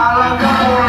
I'll go